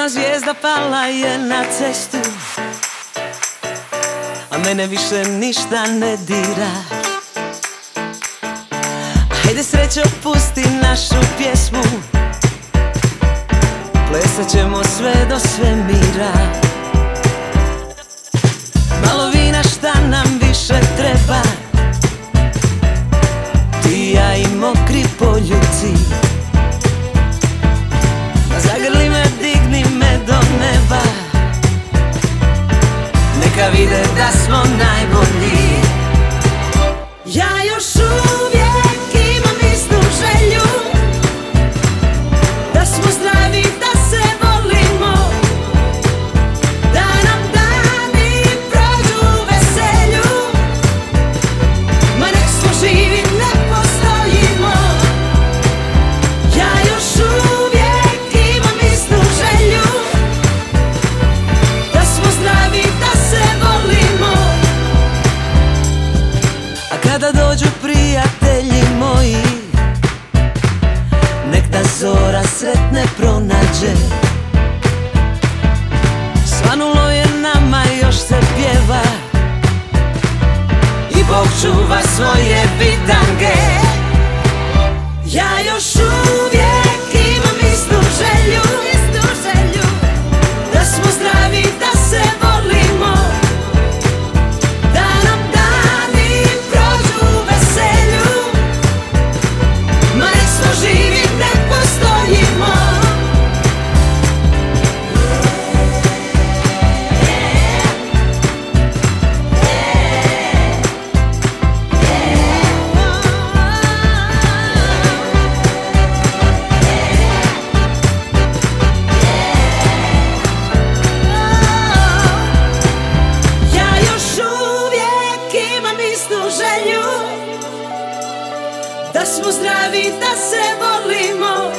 Jedna zvijezda pala je na cestu A mene više ništa ne dira. Hajde srećo pusti našu pjesmu Plesat ćemo sve do svemira da smo najbolji. Ja još dođu prijatelji moji. Nek da zora sretne pronađe. Svanulo je nama, još se pjeva. I Bog čuva svoje bitange da smo zdravi, da se volimo.